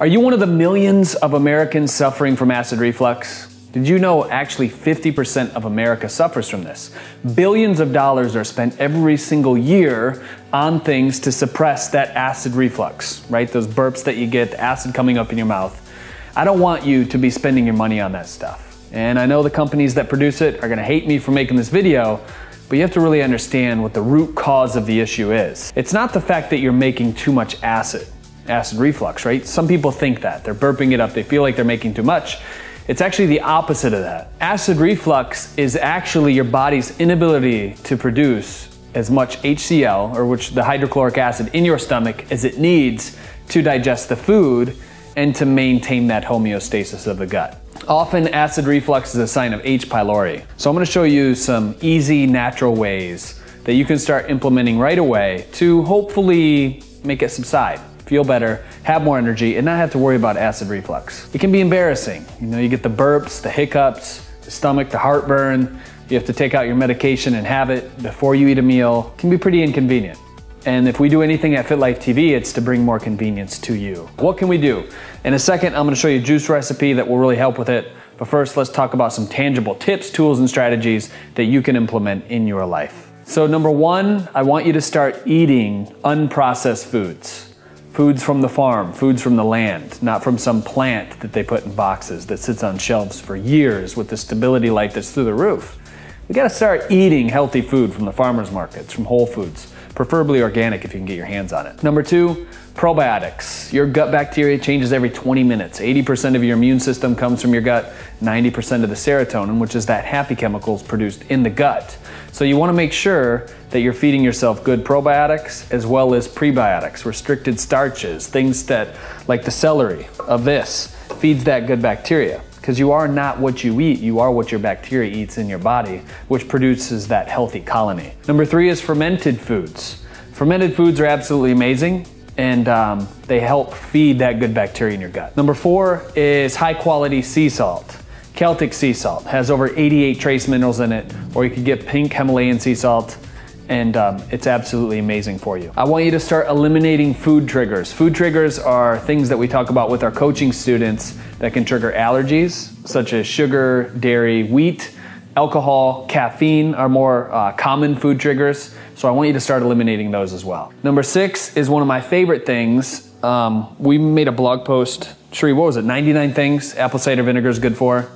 Are you one of the millions of Americans suffering from acid reflux? Did you know actually 50% of America suffers from this? Billions of dollars are spent every single year on things to suppress that acid reflux, right? Those burps that you get, the acid coming up in your mouth. I don't want you to be spending your money on that stuff. And I know the companies that produce it are gonna hate me for making this video, but you have to really understand what the root cause of the issue is. It's not the fact that you're making too much acid, acid reflux, right? Some people think that. They're burping it up, they feel like they're making too much. It's actually the opposite of that. Acid reflux is actually your body's inability to produce as much HCl, or which the hydrochloric acid in your stomach, as it needs to digest the food and to maintain that homeostasis of the gut. Often acid reflux is a sign of H. pylori. So I'm gonna show you some easy natural ways that you can start implementing right away to hopefully make it subside feel better, have more energy, and not have to worry about acid reflux. It can be embarrassing. You know, you get the burps, the hiccups, the stomach, the heartburn. You have to take out your medication and have it before you eat a meal. It can be pretty inconvenient. And if we do anything at FitLife TV, it's to bring more convenience to you. What can we do? In a second, I'm gonna show you a juice recipe that will really help with it. But first, let's talk about some tangible tips, tools, and strategies that you can implement in your life. So number one, I want you to start eating unprocessed foods. Foods from the farm, foods from the land, not from some plant that they put in boxes that sits on shelves for years with the stability light that's through the roof. We gotta start eating healthy food from the farmer's markets, from Whole Foods, preferably organic if you can get your hands on it. Number two, probiotics. Your gut bacteria changes every 20 minutes. 80% of your immune system comes from your gut, 90% of the serotonin, which is that happy chemicals produced in the gut. So you wanna make sure that you're feeding yourself good probiotics as well as prebiotics, resistant starches, things that, like the celery of this, feeds that good bacteria. Because you are not what you eat, you are what your bacteria eats in your body, which produces that healthy colony. Number three is fermented foods. Fermented foods are absolutely amazing and um, they help feed that good bacteria in your gut. Number four is high quality sea salt. Celtic sea salt has over 88 trace minerals in it, or you could get pink Himalayan sea salt and um, it's absolutely amazing for you. I want you to start eliminating food triggers. Food triggers are things that we talk about with our coaching students that can trigger allergies, such as sugar, dairy, wheat, alcohol, caffeine are more uh, common food triggers. So I want you to start eliminating those as well. Number six is one of my favorite things. Um, we made a blog post. Sheree, what was it? 99 things apple cider vinegar is good for.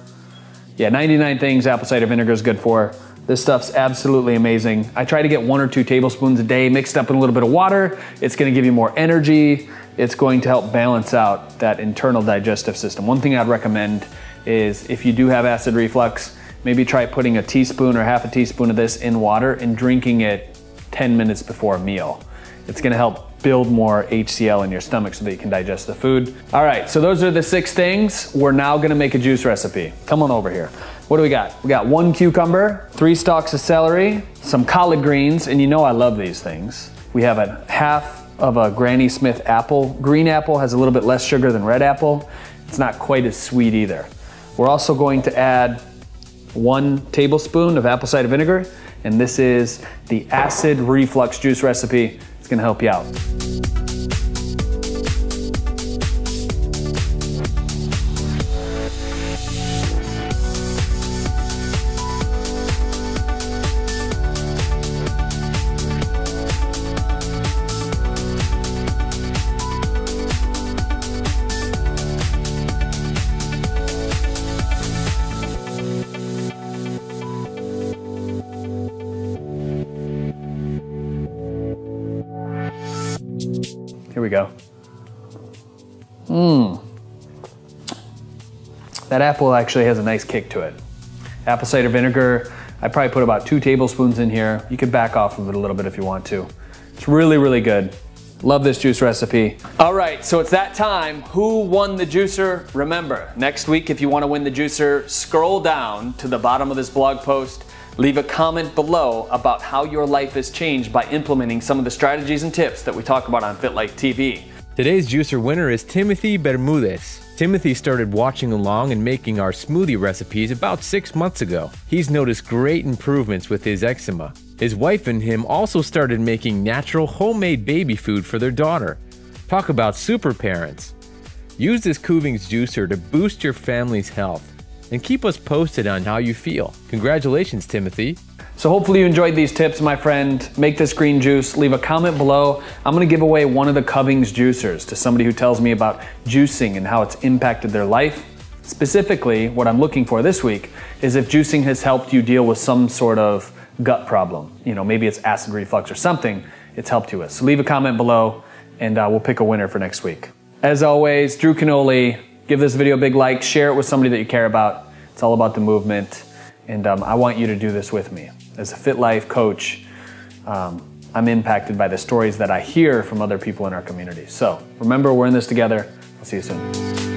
Yeah, 99 things apple cider vinegar is good for. This stuff's absolutely amazing. I try to get one or two tablespoons a day mixed up in a little bit of water. It's gonna give you more energy. It's going to help balance out that internal digestive system. One thing I'd recommend is if you do have acid reflux, maybe try putting a teaspoon or half a teaspoon of this in water and drinking it 10 minutes before a meal. It's gonna help build more HCl in your stomach so that you can digest the food. All right, so those are the six things. We're now gonna make a juice recipe. Come on over here. What do we got? We got one cucumber, three stalks of celery, some collard greens, and you know I love these things. We have a half of a Granny Smith apple. Green apple has a little bit less sugar than red apple. It's not quite as sweet either. We're also going to add one tablespoon of apple cider vinegar, and this is the acid reflux juice recipe. It's gonna help you out. Here we go. Mmm. That apple actually has a nice kick to it. Apple cider vinegar, I probably put about two tablespoons in here. You could back off of it a little bit if you want to. It's really, really good. Love this juice recipe. All right, so it's that time. Who won the juicer? Remember, next week, if you want to win the juicer, scroll down to the bottom of this blog post Leave a comment below about how your life has changed by implementing some of the strategies and tips that we talk about on FitLife TV. Today's juicer winner is Timothy Bermudez. Timothy started watching along and making our smoothie recipes about six months ago. He's noticed great improvements with his eczema. His wife and him also started making natural homemade baby food for their daughter. Talk about super parents. Use this Kuvings juicer to boost your family's health and keep us posted on how you feel. Congratulations, Timothy. So hopefully you enjoyed these tips, my friend. Make this green juice. Leave a comment below. I'm gonna give away one of the Kuvings juicers to somebody who tells me about juicing and how it's impacted their life. Specifically, what I'm looking for this week is if juicing has helped you deal with some sort of gut problem. You know, maybe it's acid reflux or something it's helped you with. So leave a comment below and uh, we'll pick a winner for next week. As always, Drew Canole, give this video a big like, share it with somebody that you care about. It's all about the movement. And um, I want you to do this with me. As a Fit Life coach, um, I'm impacted by the stories that I hear from other people in our community. So remember, we're in this together. I'll see you soon.